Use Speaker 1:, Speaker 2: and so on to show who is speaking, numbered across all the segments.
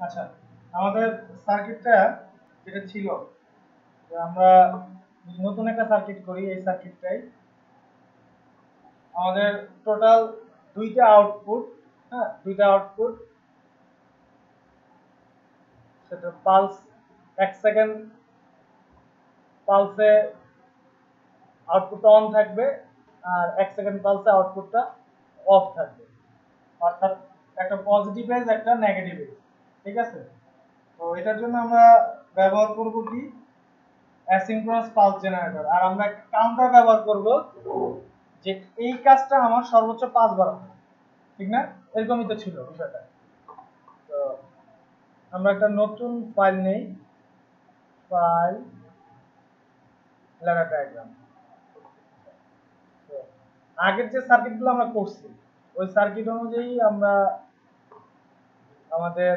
Speaker 1: আচ্ছা আমাদের সার্কিটটা যেটা ছিল আমরা নতুন একটা সার্কিট করি এই সার্কিটটাই আমাদের টোটাল দুইটা আউটপুট হ্যাঁ দুইটা আউটপুট সেটা পালস এক সেকেন্ড পালসে আউটপুটটা অন থাকবে আর এক সেকেন্ড পালসে আউটপুটটা অফ থাকবে। অর্থাৎ একটা পজিটিভ এজ একটা নেগেটিভ এজ ঠিক আছে? তো এটার জন্য আমরা ব্যবহার করব কি? Asynchronous pulse generator. আর আমরা একটা কাউন্টার ব্যবহার করব যে এই কাজটা আমার সর্বোচ্চ পাঁচবার হবে। ঠিক না? এরকমই তো ছিল বিষয়টা। তো আমরা একটা নতুন ফাইল নেই। ফাইল লেখা ডায়াগ্রাম আগের যে সার্কিটগুলো আমরা করছি, ওই সার্কিট অনুযায়ী আমরা আমাদের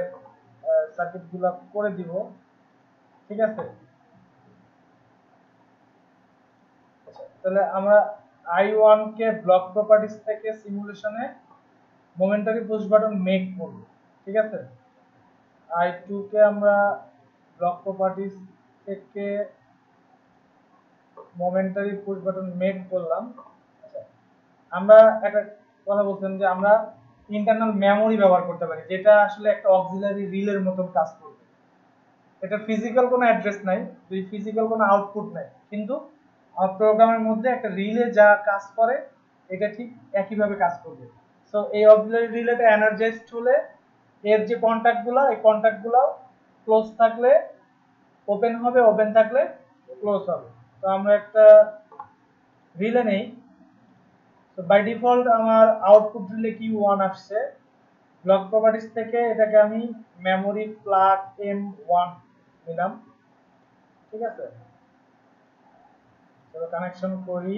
Speaker 1: সার্কিটগুলো করে দিব। ঠিক আছে? আচ্ছা, তাহলে আমরা আই ওয়ান কে ব্লক প্রপার্টিস থেকে সিমুলেশনে মোমেন্টারি পুশ বাটন মেক করব। ঠিক আছে? আই টু কে আমরা ব্লক প্রপার্টিস থেকে মোমেন্টারি পুশ বাটন মেক করলাম। আচ্ছা আমরা একটা কথা বলছেন যে আমরা ইন্টারনাল মেমোরি ব্যবহার করতে পারি, যেটা আসলে একটা অক্সিলারি রিলের মতন কাজ করবে। এটা ফিজিক্যাল কোনো অ্যাড্রেস নাই ফিজিক্যাল কোনো আউটপুট নাই, কিন্তু আমার প্রোগ্রামের মধ্যে একটা রিলে যা কাজ করে, এটা ঠিক একইভাবে কাজ করবে। সো এই অক্সিলারি রিলেটা এনার্জাইজড হলে, এর যে কন্ট্যাক্টগুলো এই কন্ট্যাক্টগুলো ক্লোজ থাকলে ওপেন হবে ওপেন থাকলে ক্লোজ হবে। তো আমরা একটা রিলে নেই তো বাই ডিফল্ট আমার আউটপুট রিলে কি ওয়ান আসছে? ব্লক প্রপার্টিস থেকে এটাকে আমি মেমোরি প্লাগ এম ওয়ান নিলাম। ঠিক আছে? তবে কানেকশন করি।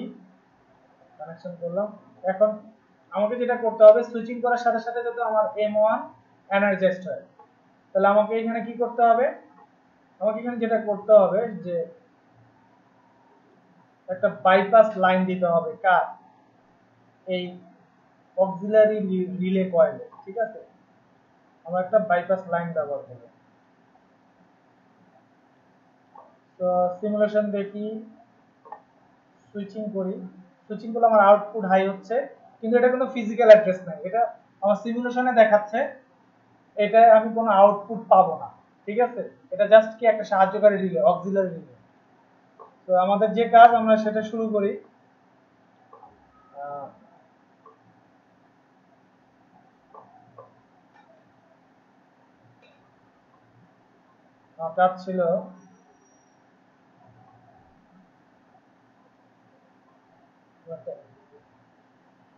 Speaker 1: কানেকশন করলাম। এখন আমাকে যেটা করতে হবে সুইচিং করার সাথে সাথে যাতে আমার এম ওয়ান এনার্জাইজড হয়। তাহলে আমাকে এখানে কি করতে হবে? আমাকে এখানে যেটা করতে হবে যে একটা বাইপাস লাইন দিতে হবে। কার? এই অক্সিলারি রিলে কয়েলে ঠিক আছে? আমরা একটা বাইপাস লাইন ব্যবহার করব। তো সিমুলেশন দেখি সুইচিং করি। সুইচিং করলে আমার আউটপুট হাই হচ্ছে, কিন্তু এটা কোনো ফিজিক্যাল অ্যাড্রেস নাই। এটা আমার সিমুলেশনে দেখাচ্ছে, এটা আমি কোনো আউটপুট পাবো না, ঠিক আছে? এটা জাস্ট কি একটা সাহায্যকারী রিলে অক্সিলারি রিলে তো আমাদের যে কাজ আমরা সেটা শুরু করি। কাজ ছিল।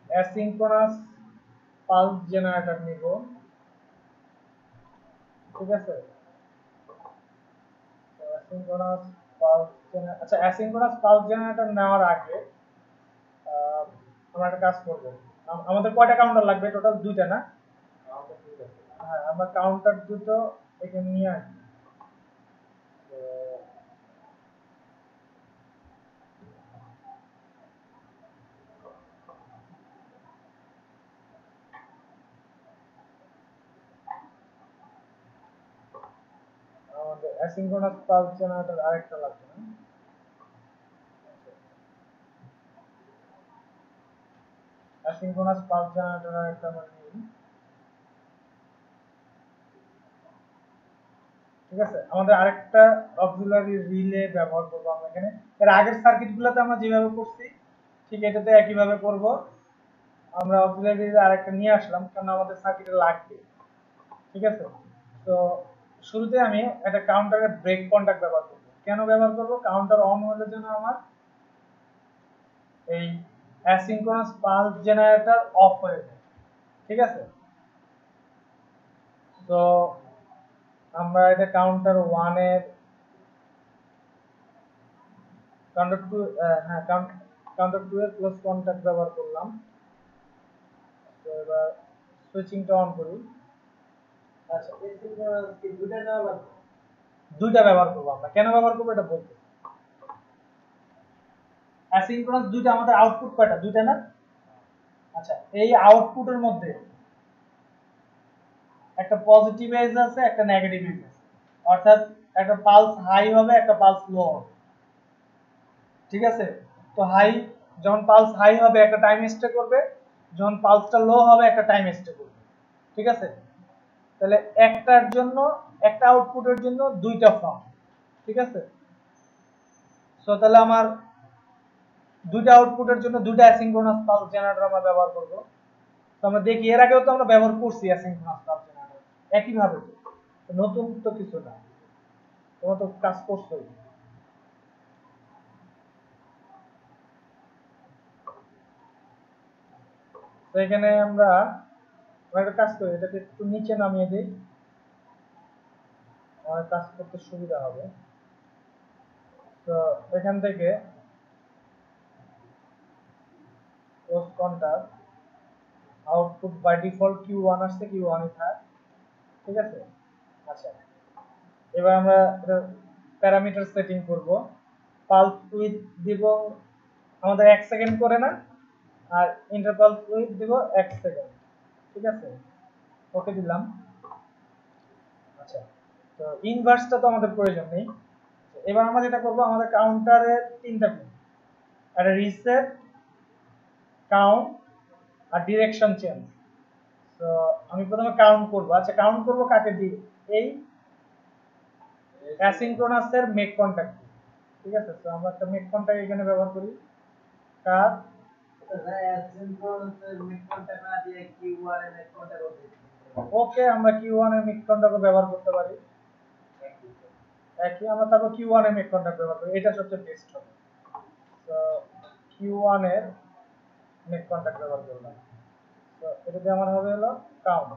Speaker 1: অ্যাসিনক্রোনাস পালস জেনারেটর নিব। ঠিক আছে? অ্যাসিনক্রোনাস পালস আচ্ছা অ্যাসিনক্রোনাস পালস জেনারেটর নেওয়ার আগে আমরা একটা কাজ করব। আমাদের কয়টা কাউন্টার লাগবে? টোটাল দুইটা না? হ্যাঁ আমরা কাউন্টার দুটো এখানে নিয়ে আসি আমাদের অ্যাসিনক্রোনাস পালস জেনারেটর আরেকটা লাগবে না? অ্যাসিনক্রোনাস পালস জেনারেটর আরেকটা আমরা নিই ঠিক আছে, আমাদের আরেকটা অক্সিলারি রিলে ব্যবহার করব আমরা এখানে। এর আগের সার্কিটগুলোতে আমরা যেভাবে করছি, ঠিক এটাতে একইভাবে করব। আমরা অক্সিলারি আরেকটা নিয়ে আসলাম কারণ আমাদের সার্কিটে লাগবে। ঠিক আছে? তো শুরুতে আমি একটা কাউন্টারের ব্রেক কন্টাক্ট ব্যবহার করব। কেন ব্যবহার করব? কাউন্টার অন হলে যেন আমার এই অ্যাসিনক্রোনাস পালস জেনারেটর অফ হয়ে যায়। ঠিক আছে? তো আমরা এটা কাউন্টার ওয়ানের কাউন্টার টু হ্যাঁ কাউন্টার টু এর ক্লোজ কন্টাক্ট ব্যবহার করলাম। তো এবার সুইচিংটা অন করি। দুইটা ব্যবহার করব আমরা। কেন ব্যবহার করব এটা বলতে? অ্যাসিনক্রোনাস দুইটা, আমাদের আউটপুট কয়টা? দুইটা না? আচ্ছা এই আউটপুটের মধ্যে একটা পজিটিভ এজ আছে, একটা নেগেটিভ এজ আছে। অর্থাৎ একটা পালস হাই হবে, একটা পালস লো হবে। ঠিক আছে? তো হাই যখন পালস হাই হবে, একটা টাইম স্টে করবে। যখন পালসটা লো হবে, একটা টাইম স্টে করবে। ঠিক আছে? তাহলে একটার জন্য, একটা আউটপুটের জন্য দুইটা ফর্ম ঠিক আছে? সো তাহলে আমার দুইটা আউটপুটের জন্য দুইটা অ্যাসিঙ্ক্রোনাস পালস জেনারেটর আমরা ব্যবহার করব। তো আমরা দেখি, এর আগেও তো আমরা ব্যবহার করছি অ্যাসিঙ্ক্রোনাস পালস জেনারেটর একই ভাবে নতুন তো কিছু না তোমরা তো কাজ করছোই। তো এখানে আমরা একটা কাজ করি, এটাকে একটু নিচে নামিয়ে দিই। আমার কাজ করতে সুবিধা হবে। তো এখান থেকে post contact output by default Q one আসছে কিউ ওয়ানই থাক। ঠিক আছে? আচ্ছা। এবার আমরা প্যারামিটার সেটিং করব। পালস উইথ দিব আমাদের এক সেকেন্ড করে না, আর ইন্টারপালস উইথ দিব এক সেকেন্ড ঠিক আছে? ওকে দিলাম। আচ্ছা তো ইনভার্সটা তো আমাদের প্রয়োজন নেই। এবার আমরা যেটা করব, আমাদের কাউন্টারে তিনটা পিন একটা রিসেট কাউন্ট আর ডিরেকশন চেঞ্জ তো আমি প্রথমে কাউন্ট করব। আচ্ছা কাউন্ট করব কাকে দিয়ে? এই অ্যাসিনক্রোনাসের মেক কন্টাক্ট ঠিক আছে? তো আমরা একটা মেক কন্টাক্ট এখানে ব্যবহার করি। কার? ওকে আমরা কিউ ওয়ানের মেক কন্টাক্ট ব্যবহার করতে পারি। একই, আমরা তারপর কিউ ওয়ানের মেক কন্টাক্ট ব্যবহার করি। এটা সবচেয়ে বেস্ট হবে। তো কিউ ওয়ানের মেক কন্টাক্ট ব্যবহার করলাম। তো এটা দিয়ে আমার হবে হলো কাউন্ট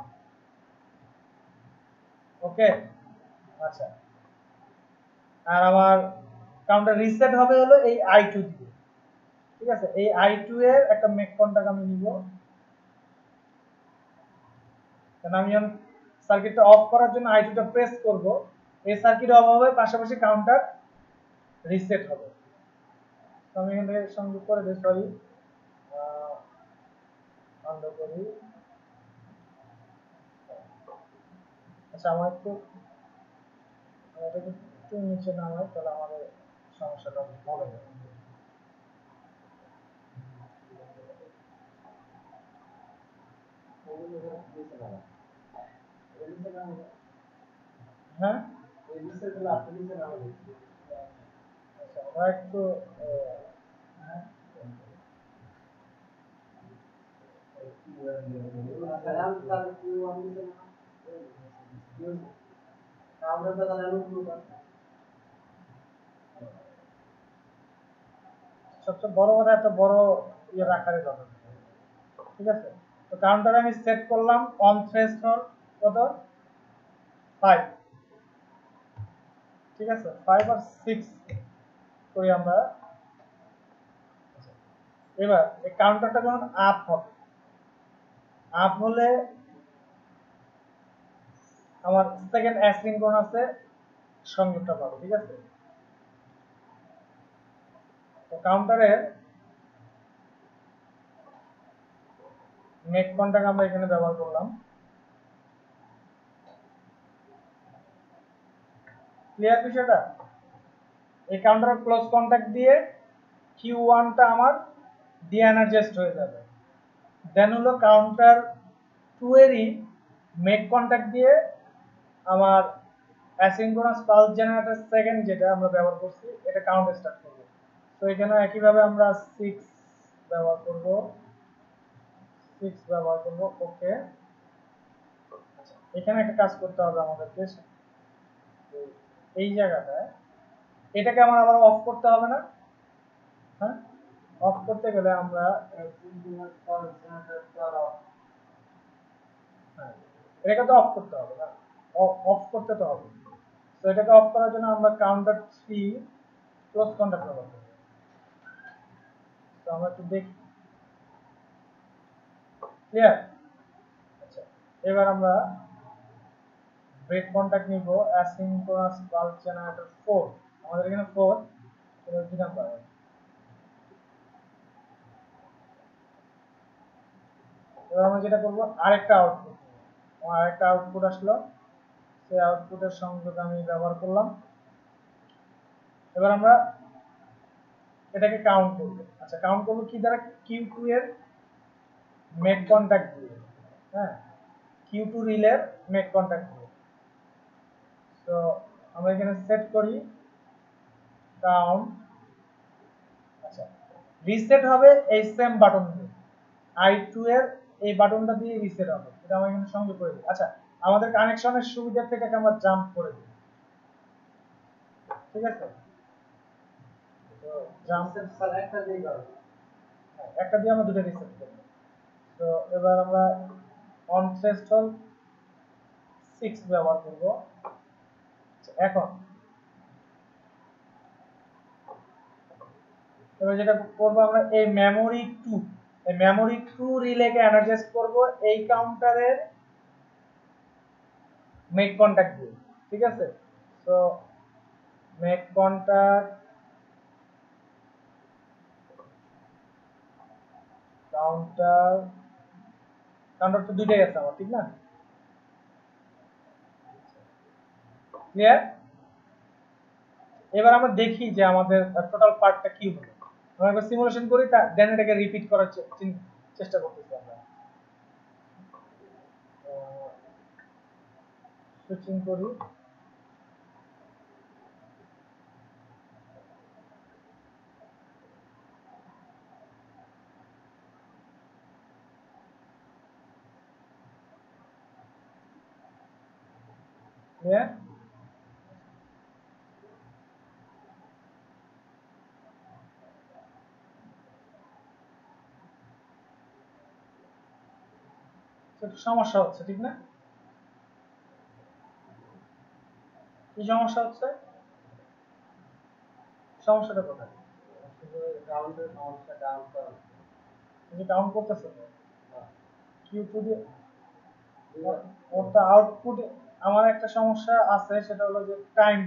Speaker 1: ওকে আচ্ছা। আর আমার কাউন্টার রিসেট হবে হলো এই আই টু দিয়ে। ঠিক আছে? এই আই টু এর একটা মেক কন্টাক্ট আমি নিব। আমি সার্কিটটা অফ করার জন্য আই টুটা প্রেস করব, এই সার্কিট অফ হবে, পাশাপাশি কাউন্টার রিসেট হবে। আমি এখান সংযোগ করে দিই সরি বন্ধ করি। আচ্ছা আমার একটু এটাকে একটু নিচে নামাই তাহলে আমাদের সমস্যাটা হবে। না হ্যাঁ আচ্ছা আমরা একটু হ্যাঁ সবচেয়ে বড় কথা একটা বড় ইয়ে রাখারে দরকার ঠিক আছে তো কাউন্টার আমি সেট করলাম অন থ্রেশহোল্ড কত? ফাইভ ঠিক আছে ফাইভ আর সিক্স করি আমরা। এবার এই কাউন্টারটা যখন আপ হবে আপ হলে আমার সেকেন্ড অ্যাসিঙ্ক্রোনাসে সংযোগটা পাবো, ঠিক আছে? তো কাউন্টারের মেক কন্টাক্ট আমরা এখানে ব্যবহার করলাম। ক্লিয়ার বিষয়টা? এই কাউন্টারের ক্লোজ কন্টাক্ট দিয়ে কিউ ওয়ানটা আমার ডিএনার্জাইজড হয়ে যাবে। দেন হলো কাউন্টার টু এরই মেক কন্টাক্ট দিয়ে আমার অ্যাসিঙ্ক্রোনাস পালস জেনারেটর সেকেন্ড যেটা আমরা ব্যবহার করছি, এটা কাউন্ট স্টার্ট করব। তো এখানে একইভাবে আমরা সিক্স ব্যবহার করব। সিক্স ব্যবহার করব ওকে এখানে একটা কাজ করতে হবে আমাদেরকে। এই জায়গাটায়, এটাকে আমার আবার অফ করতে হবে না? হ্যাঁ? অফ করতে গেলে আমরা এটাকে তো অফ করতে হবে না। অফ করতে তো হবে। তো এটাকে অফ করার জন্য আমরা কাউন্টার থ্রি ক্লোজ কন্টাক্ট ব্যবহার করব। তো আমরা একটু দেখি। ক্লিয়ার আচ্ছা এবার আমরা ব্রেক কন্টাক্ট নিব অ্যাসিঙ্ক্রোনাস বাল্ব জেনারেটর 4 আমাদের এখানে 4 এটা দুই নাম্বার এবার আমরা যেটা করব, আরেকটা আউটপুট আমার একটা আউটপুট আসলো। সেই আউটপুটের সংযোগ আমি ব্যবহার করলাম। এবার আমরা এটাকে কাউন্ট করব। আচ্ছা কাউন্ট করব কি দ্বারা? কিউ টু এর মেক কন্টাক্ট দিয়ে হ্যাঁ? কিউ টু রিলের মেক কন্টাক্ট দিয়ে তো আমরা এখানে সেট করি কাউন্ট আচ্ছা রিসেট হবে এই সেম বাটন দিয়ে। আই টু এর এই বাটনটা দিয়ে রিসেট হবে এটা আমরা এখানে সংযোগ করে দিই। আচ্ছা আমাদের কানেকশনের সুবিধা থেকে আমরা জাম্প করে দিই। ঠিক আছে? তো জাম্প
Speaker 2: একটা দিয়ে করো।
Speaker 1: একটা দিয়ে আমরা দুটো রিসেট করব তো এবার আমরা থ্রেশহোল্ড 6 ব্যবহার করব। আচ্ছা, এখন। এবার যেটা করব আমরা এই মেমোরি টু এই মেমোরি টু রিলেকে এনার্জাইজ করব এই কাউন্টারের মেক কন্টাক্ট দিয়ে ঠিক আছে? So make contact counter counter তো দুইটাই আছে আমার, ঠিক না? ক্লিয়ার এবার আমরা দেখি যে আমাদের টোটাল পার্টটা কি হবে আমরা একবার সিমুলেশন করি, তা দেন এটাকে রিপিট করার চেষ্টা করতেছি আমরা। সুইচিং করি। একটু সমস্যা হচ্ছে ঠিক না? কি সমস্যা হচ্ছে? সমস্যাটা কোথায়?
Speaker 2: সমস্যা ডাউন করো
Speaker 1: যে করতেছে কিউ টু দিয়ে ওটা আউটপুট আমার একটা সমস্যা আছে সেটা হলো যে টাইম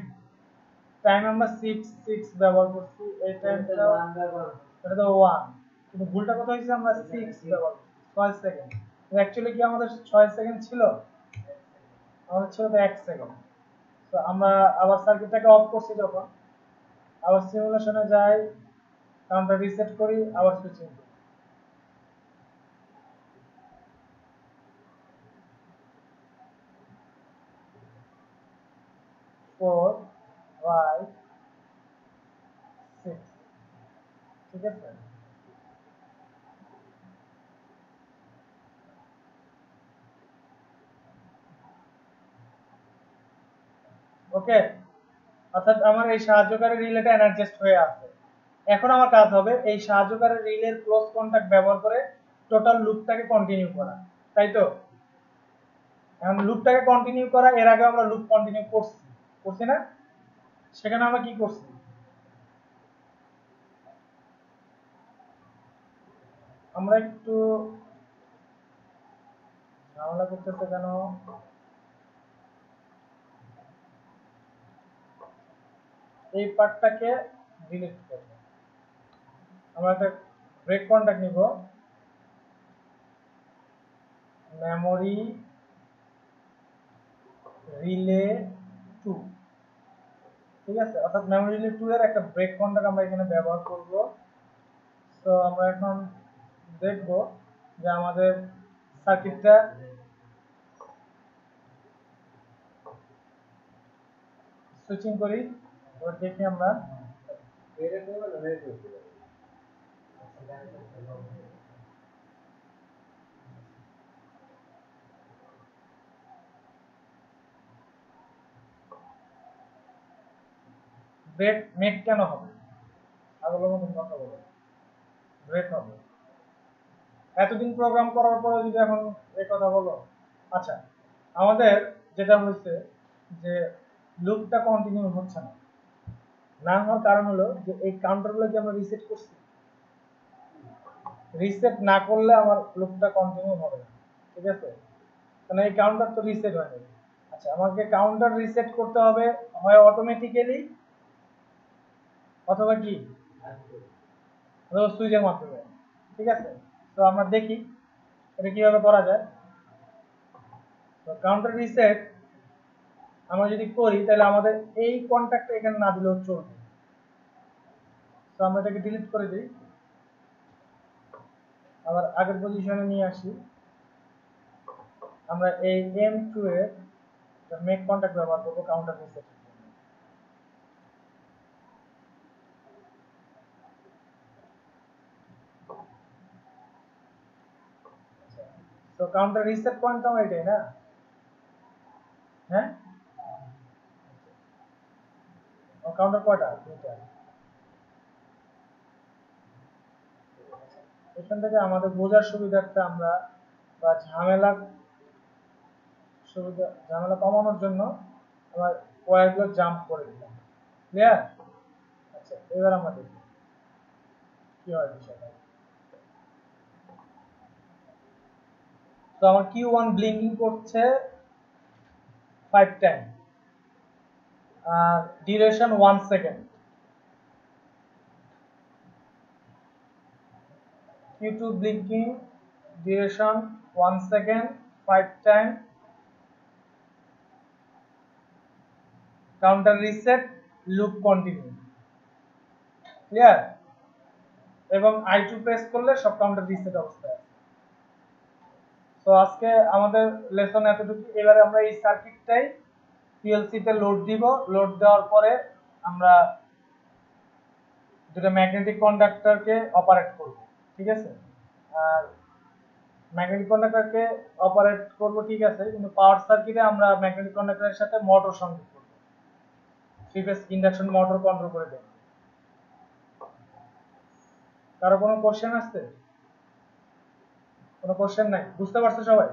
Speaker 1: টাইম আমরা সিক্স সিক্স ব্যবহার করছি এই টাইমটা এটা তো ওয়ান কিন্তু ভুলটা কোথায় হয়েছে? আমরা সিক্স ব্যবহার করছি। ছয় সেকেন্ড অ্যাকচুয়ালি কি আমাদের ছয় সেকেন্ড ছিল? আমাদের ছিল তো এক সেকেন্ড তো আমরা আবার সার্কিটটাকে অফ করছি যখন। আবার সিমুলেশনে যাই কাউন্টার রিসেট করি আবার সুইচিং করি। ফোর ফাইভ সিক্স ঠিক আছে ওকে অর্থাৎ আমার এই সাহায্যকারী রিলেটা এনার্জাইজড হয়ে আছে। এখন আমার কাজ হবে এই সাহায্যকারী রিলের ক্লোজ কন্টাক্ট ব্যবহার করে টোটাল লুপটাকে কন্টিনিউ করা। তাই তো? এখন লুপটাকে কন্টিনিউ করা, এর আগে আমরা লুপ কন্টিনিউ করছি। করছি না? সেখানে আমরা কি করছি? আমরা একটু ঝামেলা করতেছে কেন? এই পার্টটাকে ডিলিট করব। আমরা একটা ব্রেক কন্টাক্ট নিব। মেমোরি রিলে টু ঠিক আছে অর্থাৎ মেমোরি রিলে টু এর একটা ব্রেক কন্টাক্ট আমরা এখানে ব্যবহার করব। তো আমরা এখন দেখব যে আমাদের সার্কিটটা সুইচিং করি এবার দেখি আমরা ব্রেক মেক কেন হবে? আগের মতন কথা বলো। ব্রেক হবে। এতদিন প্রোগ্রাম করার পরে যদি এখন এই কথা বলো আচ্ছা আমাদের যেটা হয়েছে যে লুপটা কন্টিনিউ হচ্ছে না। না হওয়ার কারণ হলো যে এই কাউন্টারগুলো যে আমরা রিসেট করছি? রিসেট না করলে আমার লুপটা কন্টিনিউ হবে না। ঠিক আছে? কারণ এই কাউন্টার তো রিসেট হয়নি। আচ্ছা আমাকে কাউন্টার রিসেট করতে হবে হয় অটোমেটিক্যালি অথবা কি? অথবা সুইচের মাধ্যমে। ঠিক আছে? তো আমরা দেখি এটা কীভাবে করা যায়। তো কাউন্টার রিসেট আমরা যদি করি, তাহলে আমাদের এই কন্ট্যাক্ট এখানে না দিলেও চলবে। তো আমরা এটাকে ডিলিট করে দিই। আবার আগের পজিশনে নিয়ে আসি। আমরা এই এম টু এর মেক কন্ট্যাক্ট ব্যবহার করব কাউন্টার রিসেট তো কাউন্টার রিসেট পয়েন্টটাও এটাই না? হ্যাঁ? কাউন্টার কয়টা? দুইটা। এখান থেকে আমাদের বোঝার সুবিধার্থে আমরা বা ঝামেলা সুবিধা ঝামেলা কমানোর জন্য আমরা ওয়্যারগুলো জাম্প করে দিলাম। ক্লিয়ার আচ্ছা এবার আমরা দেখি। কি হয় বিষয়টা? তো আমার কিউ ওয়ান ব্লিঙ্কিং করছে ফাইভ টাইম আর duration one second Q2 blinking, duration 1 second 5 time counter reset, loop continue clear? এবং I2 প্রেস করলে সব কাউন্টার রিসেট অবস্থায় তো আজকে আমাদের লেসন এতটুকু। এবারে আমরা এই সার্কিটটাই পিএলসি তে লোড দিব। লোড দেওয়ার পরে আমরা দুটো ম্যাগনেটিক কন্ডাক্টরকে অপারেট করব, ঠিক আছে? আর ম্যাগনেটিক কন্ডাক্টরকে অপারেট করব, ঠিক আছে? কিন্তু পাওয়ার সার্কিটে আমরা ম্যাগনেটিক কন্ডাক্টরের সাথে মোটর সংযোগ করব। Three phase induction motor control করে দেব। কারও কোনো কোশ্চেন আসছে কোনো কোশ্চেন নাই। বুঝতে পারছ সবাই?